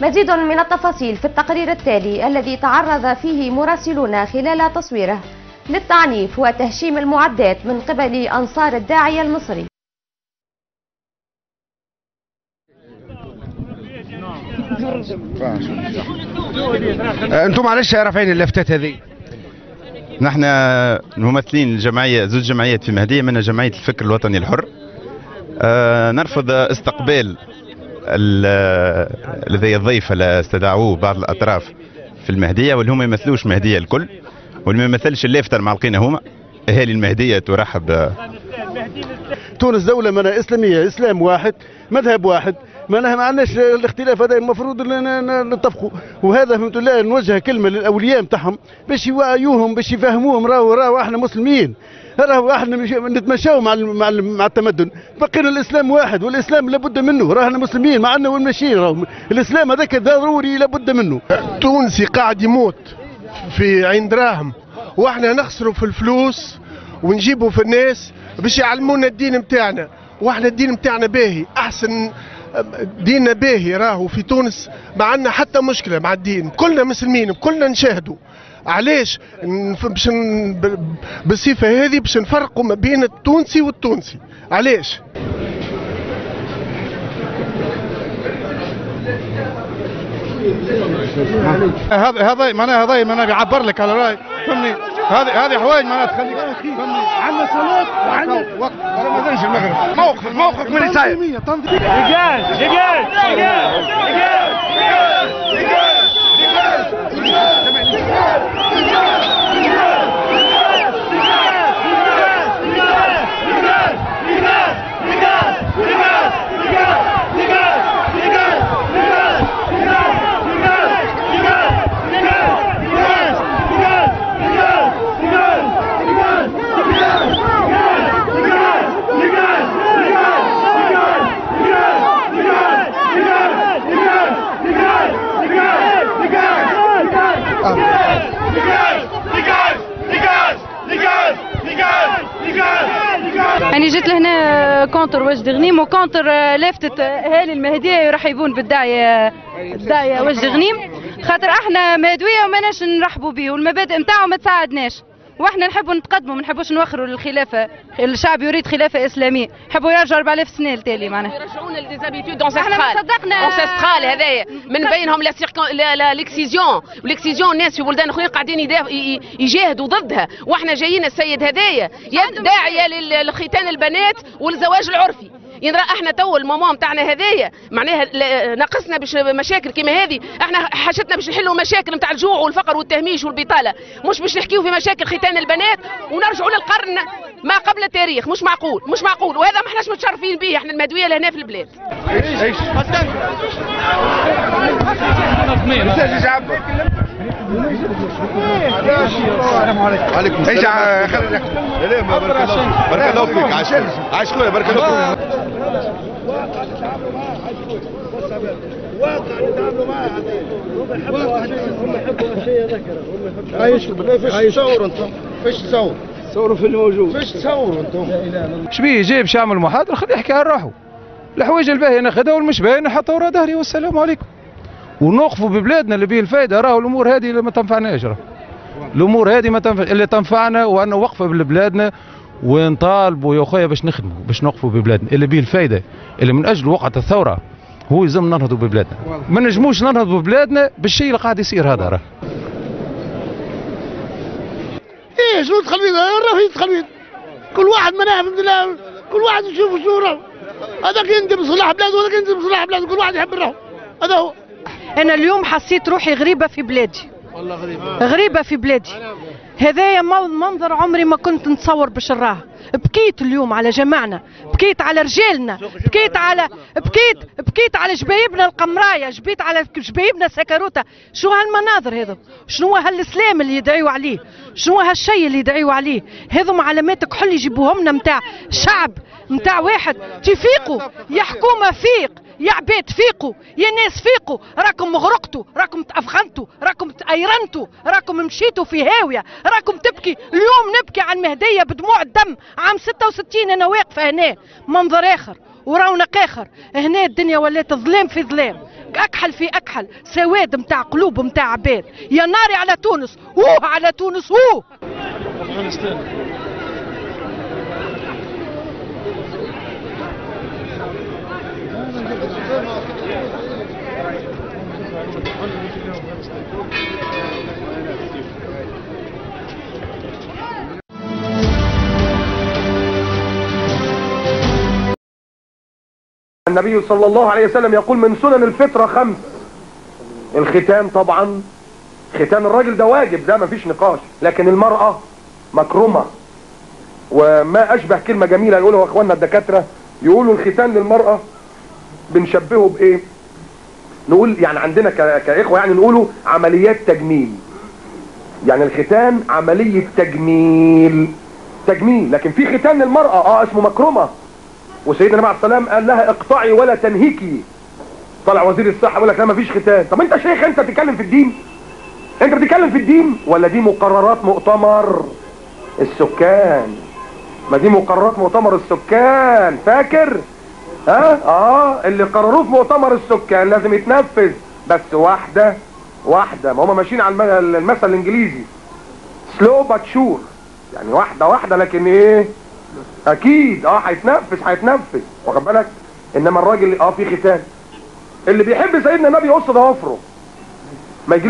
مزيد من التفاصيل في التقرير التالي الذي تعرض فيه مراسلون خلال تصويره للتعنيف وتهشيم المعدات من قبل أنصار الداعية المصري. أنتم معلش رافعين اللافتات هذه. نحن ممثلين الجمعية زوج جمعيات في مهدية منها جمعية الفكر الوطني الحر. أه نرفض استقبال الذي الضيف استدعوه بعض الأطراف في المهدية واللي هم يمثلوش مهدية الكل واللي ما يمثلش اللافته المعلقين هما. اهالي المهدية ترحب. تونس دولة منا إسلامية إسلام واحد مذهب واحد. ما ما عندناش الاختلاف هذا المفروض نتفقوا. وهذا فهمت الله نوجه كلمة للأولياء نتاعهم باش يوعيوهم باش يفهموهم راهو راهو إحنا مسلمين. راهو إحنا نتمشاو مع مع مع التمدن. بقينا الإسلام واحد والإسلام لابد منه. راهنا مسلمين مع انه ماشيين الإسلام هذاك ضروري لابد منه. تونسي قاعد يموت في عين دراهم وإحنا نخسروا في الفلوس ونجيبوا في الناس باش يعلمونا الدين نتاعنا وإحنا الدين نتاعنا باهي. أحسن ديننا باهي راهو في تونس ما عندنا حتى مشكلة مع الدين. كلنا مسلمين كلنا نشاهدوا. علاش؟ باش بالصفه هذه باش نفرقوا ما بين التونسي والتونسي. علاش؟ هذا هذا معناها هذا معناها بيعبر لك على رأي. فهمني؟ هذه هذه حوايج معناها تخليك عندنا صلاة وعندنا وقت ما زالش المغرب. موقف موقف من يساير دقال دقال دقال دقال دقال دقال يعني جيت لهنا contre وجدي غنيم و contre لافتة أهالي المهدية يرحبون بالداعية الداعية وجدي غنيم. خاطر أحنا مهدوية وماناش نرحبوا به والمبادئ نتاعو ما تساعدناش. وإحنا نحبوا نتقدموا ما نحبوش نوخروا للخلافه الشعب يريد خلافه اسلاميه نحبوا يرجعوا 4000 سنة التالي معناها. يرجعونا ل des habitudes ancestrales ancestrales هذايا. من بينهم l'excision و l'excision الناس في بلدان أخرين قاعدين يجاهدوا ضدها. وإحنا جايين السيد هذايا. داعية للختان البنات والزواج العرفي. يعني إحنا تو المومون نتاعنا هذايا معناها ناقصنا باش مشاكل كيما هذه إحنا حاجتنا باش نحلوا مشاكل نتاع الجوع والفقر والتهميش والبطاله مش باش نحكيو في مشاكل ختان البنات ونرجعوا للقرن ما قبل التاريخ مش معقول مش معقول وهذا ما احناش متشرفين به إحنا المدويه لهنا في البلاد إيش السلام عليكم. بارك الله فيك عاش خويا بارك الله فيك واقع نتعاملوا معاه هم يحبوا هم يحبوا الشيء ذكره هم يحبوا فيش تصوروا أنتم فيش تصور في اللي موجود فيش تصوروا أنتم شبيه جايب شامل محاضره خليه يحكي عن روحه الحوايج الباهية ناخذها والمش باهية نحطها ورا ظهري والسلام عليكم. ونوقفوا ببلادنا اللي بيه الفايدة. راهو الأمور هذه اللي ما تنفعناش راهو. الأمور هذه ما تنفع اللي تنفعنا وان وقفة ببلادنا ونطالبوا يا أخويا باش نخدموا باش نوقفوا ببلادنا. اللي بيه الفايدة اللي من أجل وقعت الثورة هو يلزم ننهضوا ببلادنا. ما نجموش ننهضوا ببلادنا بالشيء اللي قاعد يصير هذا راه إيه شنو تدخل فيه راه يدخل فيه كل واحد الحمد لله كل واحد يشوف صوره هذاك يندي بصلاح بلاده وهذاك يندي بصلاح بلاده كل واحد يحب الروح هذا هو. أنا اليوم حسيت روحي غريبة في بلادي. والله غريبة. غريبة في بلادي. هذايا منظر عمري ما كنت نتصور باش نراه بكيت اليوم على جماعنا بكيت على رجالنا بكيت على بكيت بكيت على جبايبنا القمراية جبيت على جبايبنا سكروته شو هالمناظر هذا شنو هالاسلام اللي يدعيوا عليه؟ شنو هالشيء اللي يدعيوا عليه؟ هذم علامات كحول يجيبوهم لنا نتاع شعب نتاع واحد. تفيقوا. يا حكومه فيق يا عباد فيقوا يا ناس فيقوا راكم غرقتوا راكم تأفغنتوا راكم تأيرنتوا راكم مشيتوا في هاوية راكم تبكي. اليوم نبكي على المهدية بدموع الدم. عام 66 أنا واقفة هنا منظر آخر ورونق آخر. هنا الدنيا ولات ظلام في ظلام. أكحل في أكحل. سواد متاع قلوب متاع عباد. يا ناري على تونس. أوه على تونس أوه. النبي صلى الله عليه وسلم يقول من سنن الفطرة خمس. الختان طبعا. ختان الراجل ده واجب ده مفيش نقاش. لكن المرأة مكرمة. وما أشبه كلمة جميلة يقولوا أخواننا الدكاترة. يقولوا الختان للمرأة بنشبهه بإيه؟ نقول يعني عندنا ك- كإخوة يعني نقوله عمليات تجميل. يعني الختان عملية تجميل. تجميل. لكن في ختان للمرأة آه اسمه مكرمة. وسيدنا النبي عليه السلام قال لها اقطعي ولا تنهكي. طلع وزير الصحة يقول لك لا مفيش ختان. طب انت شيخ انت بتتكلم في الدين؟ انت بتتكلم في الدين؟ ولا دي مقررات مؤتمر؟ السكان. ما دي مقررات مؤتمر السكان. فاكر؟ ها؟ آه اللي قرروه في مؤتمر السكان لازم يتنفذ. بس واحدة واحدة ما هم ماشيين على الم- المثل الإنجليزي. سلو بات شور يعني واحدة واحدة لكن إيه؟ أكيد. آه هيتنفس هيتنفس واخد بالك؟ إنما الراجل آه في ختان اللي بيحب سيدنا النبي يقص ضوافره ما يجي